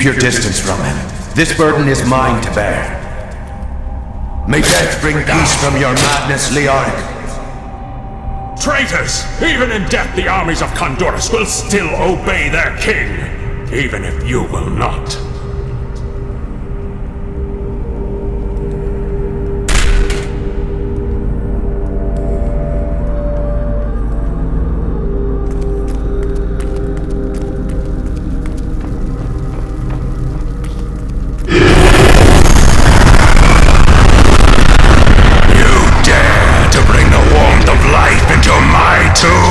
Keep your distance from him. This burden is mine to bear. May death bring peace from your madness, Leoric. Traitors! Even in death, the armies of Khanduras will still obey their king, even if you will not. My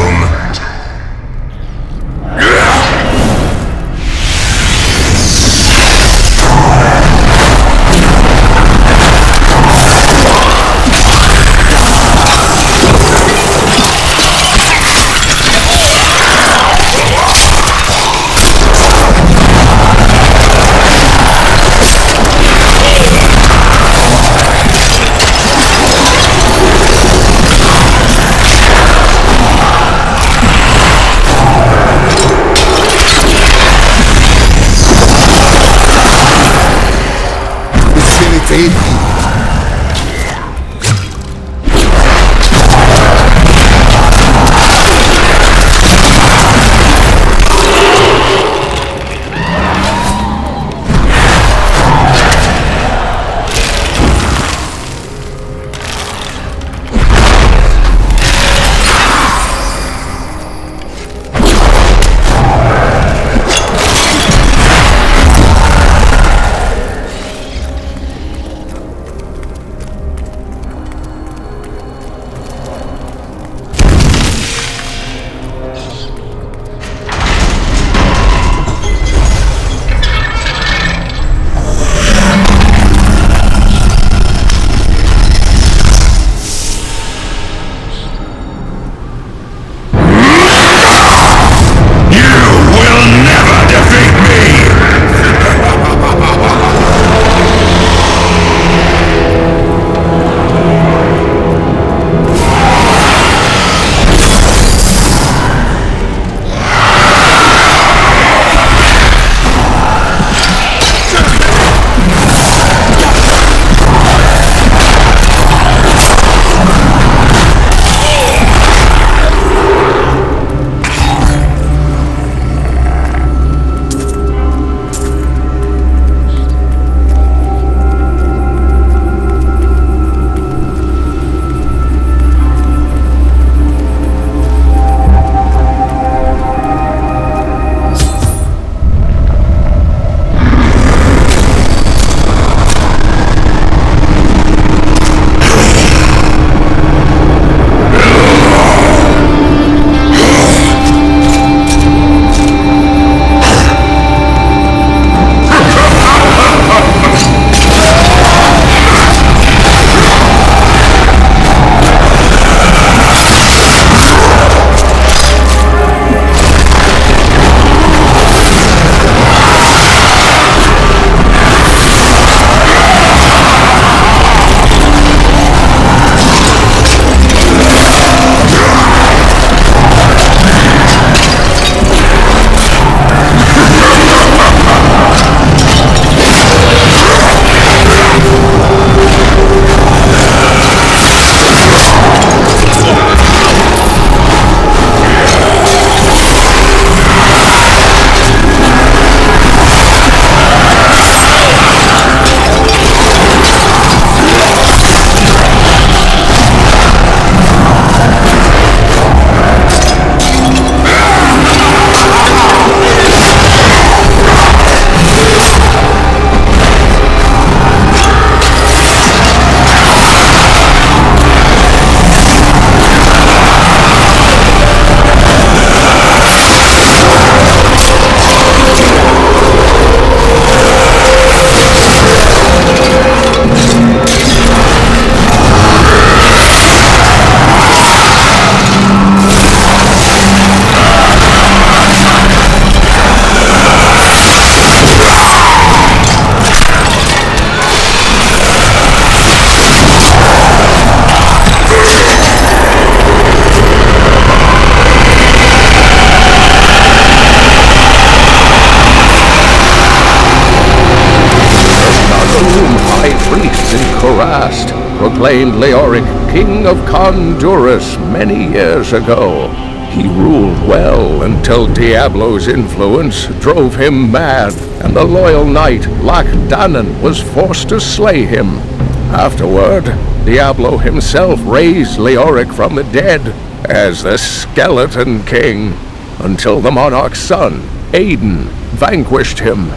Kurast proclaimed Leoric King of Khanduras many years ago. He ruled well until Diablo's influence drove him mad, and the loyal knight Lac Dannen was forced to slay him. Afterward, Diablo himself raised Leoric from the dead as the Skeleton King, until the monarch's son, Aidan, vanquished him